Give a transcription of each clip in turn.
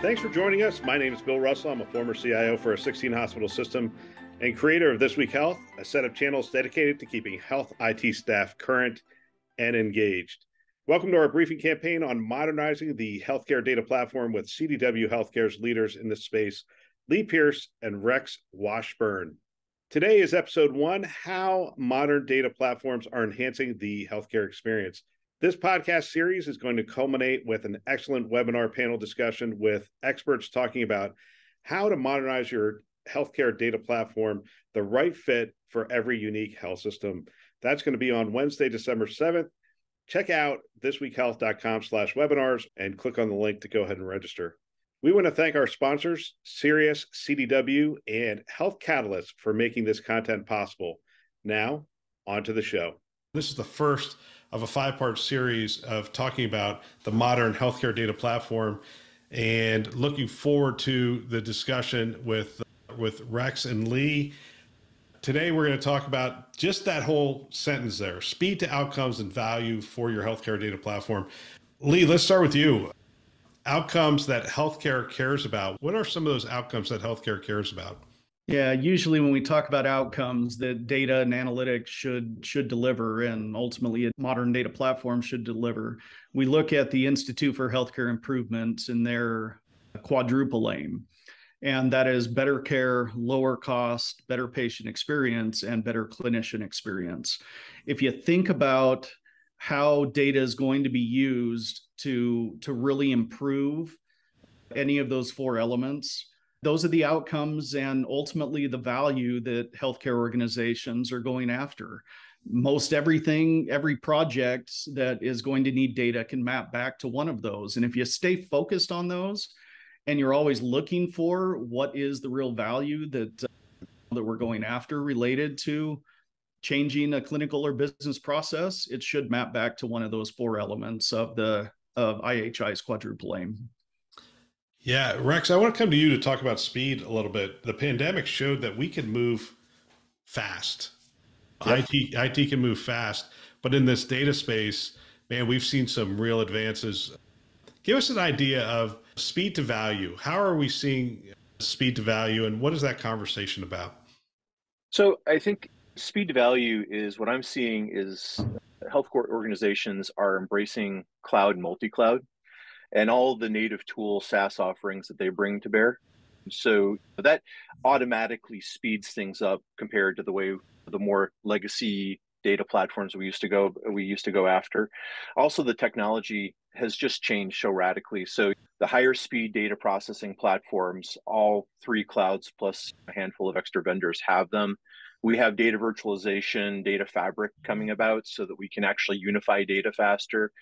Thanks for joining us. My name is Bill Russell. I'm a former CIO for a 16 hospital system and creator of This Week Health, a set of channels dedicated to keeping health IT staff current and engaged. Welcome to our briefing campaign on modernizing the healthcare data platform with CDW Healthcare's leaders in this space, Lee Pierce and Rex Washburn. Today is episode one How Modern Data Platforms Are Enhancing the Healthcare Experience. This podcast series is going to culminate with an excellent webinar panel discussion with experts talking about how to modernize your healthcare data platform, the right fit for every unique health system. That's going to be on Wednesday, December 7th check out thisweekhealth.com slash webinars and click on the link to go ahead and register. We want to thank our sponsors, Sirius, CDW, and Health Catalyst for making this content possible. Now, on to the show. This is the first of a five part series of talking about the modern healthcare data platform and looking forward to the discussion with, with Rex and Lee Today, we're going to talk about just that whole sentence there speed to outcomes and value for your healthcare data platform. Lee, let's start with you. Outcomes that healthcare cares about. What are some of those outcomes that healthcare cares about? Yeah, usually when we talk about outcomes that data and analytics should should deliver and ultimately a modern data platform should deliver. We look at the Institute for Healthcare Improvements and their quadruple aim and that is better care, lower cost, better patient experience, and better clinician experience. If you think about how data is going to be used to, to really improve any of those four elements, those are the outcomes and ultimately the value that healthcare organizations are going after. Most everything, every project that is going to need data can map back to one of those. And if you stay focused on those, and you're always looking for what is the real value that uh, that we're going after related to changing a clinical or business process it should map back to one of those four elements of the of IHI's quadruple aim yeah Rex I want to come to you to talk about speed a little bit the pandemic showed that we can move fast yep. IT IT can move fast but in this data space man we've seen some real advances give us an idea of speed to value. How are we seeing speed to value, and what is that conversation about? So I think speed to value is what I'm seeing is healthcare organizations are embracing cloud multi-cloud and all the native tool SaaS offerings that they bring to bear. So that automatically speeds things up compared to the way the more legacy data platforms we used to go we used to go after. Also, the technology has just changed so radically. So the higher speed data processing platforms, all three clouds plus a handful of extra vendors have them. We have data virtualization, data fabric mm-hmm. coming about so that we can actually unify data faster.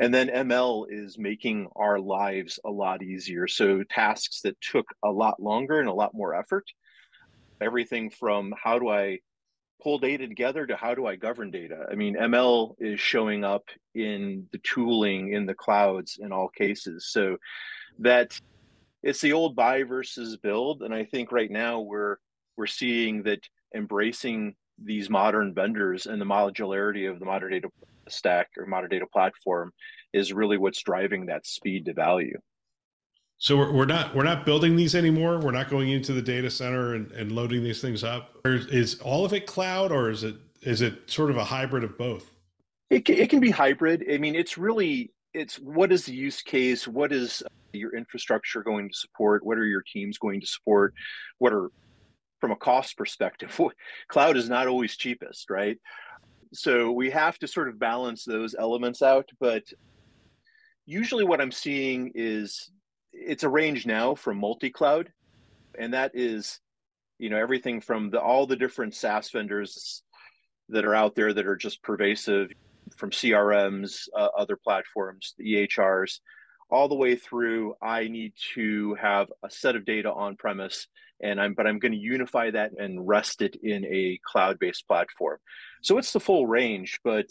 And then ML is making our lives a lot easier. So tasks that took a lot longer and a lot more effort, everything from how do I pull data together to how do I govern data? I mean, ML is showing up in the tooling in the clouds in all cases. So that it's the old buy versus build. And I think right now we're we're seeing that embracing these modern vendors and the modularity of the modern data stack or modern data platform is really what's driving that speed to value. So we're, we're not we're not building these anymore. We're not going into the data center and, and loading these things up. Or is all of it cloud, or is it is it sort of a hybrid of both? It can, it can be hybrid. I mean, it's really it's what is the use case? What is uh, your infrastructure going to support? What are your teams going to support? What are from a cost perspective? Cloud is not always cheapest, right? So we have to sort of balance those elements out. But usually, what I'm seeing is it's a range now from multi-cloud, and that is, you know, everything from the all the different SaaS vendors that are out there that are just pervasive, from CRMs, uh, other platforms, the EHRs, all the way through. I need to have a set of data on premise, and I'm but I'm going to unify that and rest it in a cloud-based platform. So it's the full range, but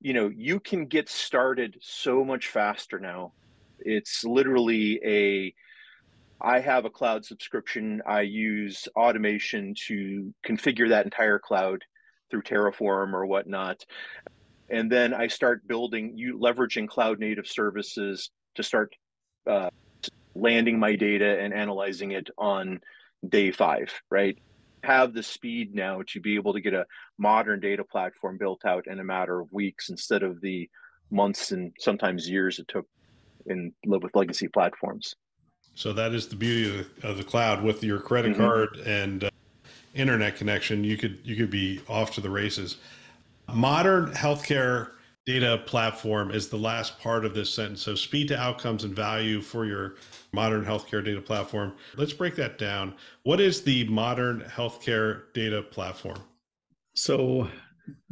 you know you can get started so much faster now it's literally a I have a cloud subscription. I use automation to configure that entire cloud through Terraform or whatnot. and then I start building you leveraging cloud native services to start uh, landing my data and analyzing it on day five, right? Have the speed now to be able to get a modern data platform built out in a matter of weeks instead of the months and sometimes years it took in live with legacy platforms. So that is the beauty of the, of the cloud. With your credit mm-hmm. card and uh, internet connection, you could you could be off to the races. Modern healthcare data platform is the last part of this sentence. So speed to outcomes and value for your modern healthcare data platform. Let's break that down. What is the modern healthcare data platform? So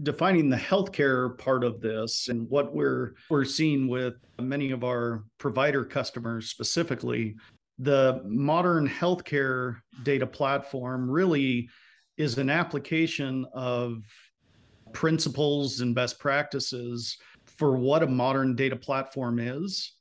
defining the healthcare part of this and what we're we're seeing with many of our provider customers specifically the modern healthcare data platform really is an application of principles and best practices for what a modern data platform is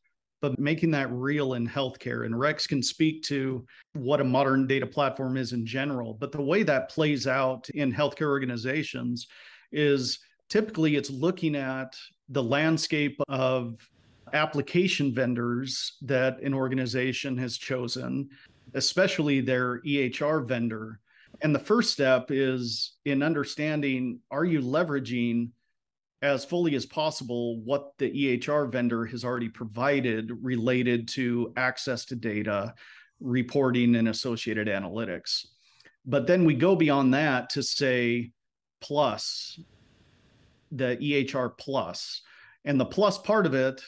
but making that real in healthcare. And Rex can speak to what a modern data platform is in general. But the way that plays out in healthcare organizations is typically it's looking at the landscape of application vendors that an organization has chosen, especially their EHR vendor. And the first step is in understanding are you leveraging as fully as possible what the EHR vendor has already provided related to access to data, reporting, and associated analytics. But then we go beyond that to say, plus, the EHR plus. And the plus part of it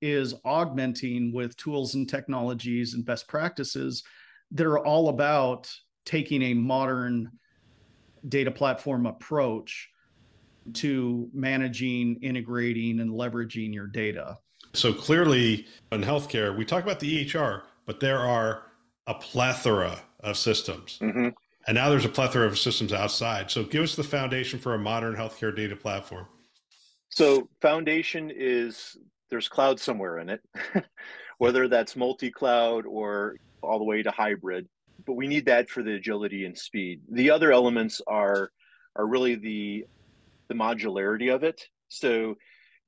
is augmenting with tools and technologies and best practices that are all about taking a modern data platform approach to managing, integrating, and leveraging your data. So clearly in healthcare, we talk about the EHR, but there are a plethora of systems. Mm-hmm. And now there's a plethora of systems outside. So give us the foundation for a modern healthcare data platform. So foundation is there's cloud somewhere in it, whether that's multi-cloud or all the way to hybrid. But we need that for the agility and speed. The other elements are are really the the modularity of it. So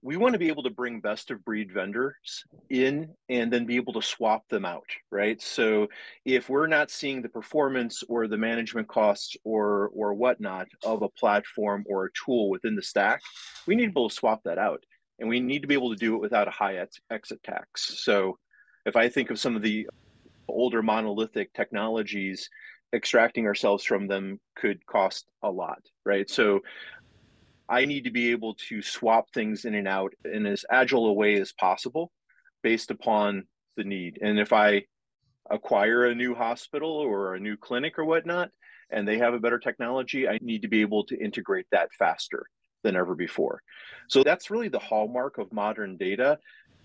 we want to be able to bring best of breed vendors in and then be able to swap them out, right? So if we're not seeing the performance or the management costs or or whatnot of a platform or a tool within the stack, we need to be able to swap that out, and we need to be able to do it without a high exit tax. So if I think of some of the older monolithic technologies, extracting ourselves from them could cost a lot, right? So I need to be able to swap things in and out in as agile a way as possible based upon the need. And if I acquire a new hospital or a new clinic or whatnot, and they have a better technology, I need to be able to integrate that faster than ever before. So that's really the hallmark of modern data,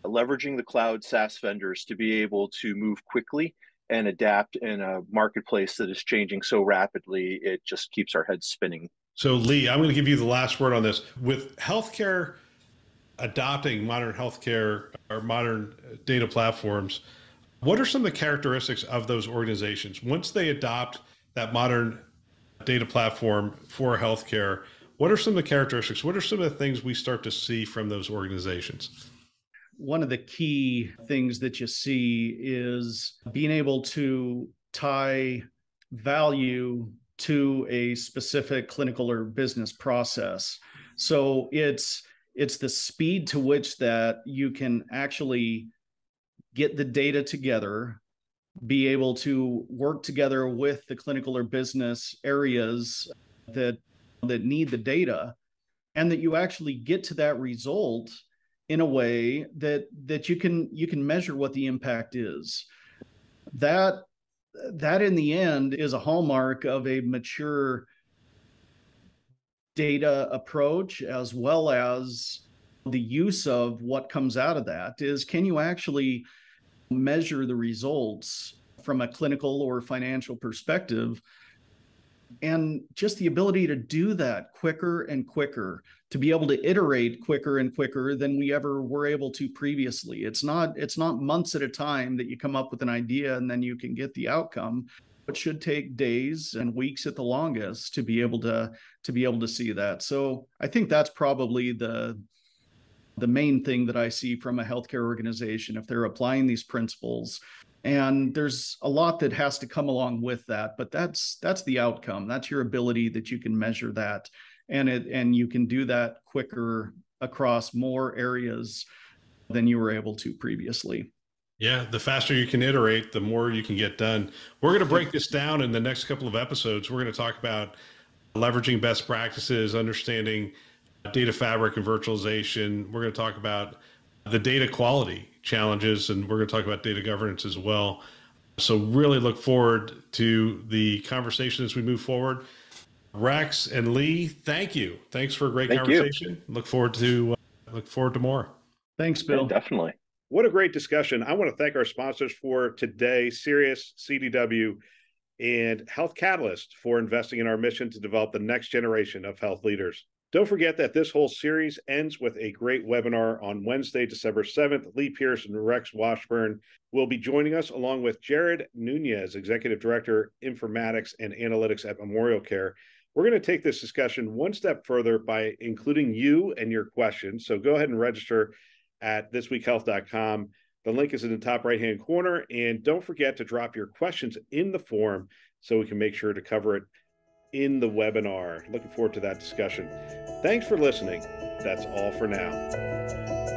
leveraging the cloud SaaS vendors to be able to move quickly and adapt in a marketplace that is changing so rapidly, it just keeps our heads spinning so, Lee, I'm going to give you the last word on this. With healthcare adopting modern healthcare or modern uh, data platforms, what are some of the characteristics of those organizations once they adopt that modern data platform for healthcare? What are some of the characteristics? What are some of the things we start to see from those organizations? One of the key things that you see is being able to tie value to a specific clinical or business process. So it's it's the speed to which that you can actually get the data together, be able to work together with the clinical or business areas that that need the data and that you actually get to that result in a way that that you can you can measure what the impact is. That that in the end is a hallmark of a mature data approach as well as the use of what comes out of that is can you actually measure the results from a clinical or financial perspective and just the ability to do that quicker and quicker to be able to iterate quicker and quicker than we ever were able to previously. It's not it's not months at a time that you come up with an idea and then you can get the outcome. It should take days and weeks at the longest to be able to to be able to see that. So i think that's probably the the main thing that I see from a healthcare organization. If they're applying these principles. And there's a lot that has to come along with that, but that's that's the outcome. That's your ability that you can measure that, and it and you can do that quicker across more areas than you were able to previously. Yeah, the faster you can iterate, the more you can get done. We're going to break this down in the next couple of episodes. We're going to talk about leveraging best practices, understanding data fabric and virtualization. We're going to talk about the data quality challenges, and we're going to talk about data governance as well. So, really look forward to the conversation as we move forward. Rex and Lee, thank you. Thanks for a great thank conversation. You. Look forward to uh, look forward to more. Thanks, Bill. Yeah, definitely. What a great discussion. I want to thank our sponsors for today, Sirius, CDW, and Health Catalyst for investing in our mission to develop the next generation of health leaders. Don't forget that this whole series ends with a great webinar on Wednesday, December 7th. Lee Pierce and Rex Washburn will be joining us along with Jared Nunez, Executive Director, Informatics and Analytics at Memorial Care. We're going to take this discussion one step further by including you and your questions. So go ahead and register at thisweekhealth.com. The link is in the top right hand corner. And don't forget to drop your questions in the form so we can make sure to cover it in the webinar. Looking forward to that discussion. Thanks for listening. That's all for now.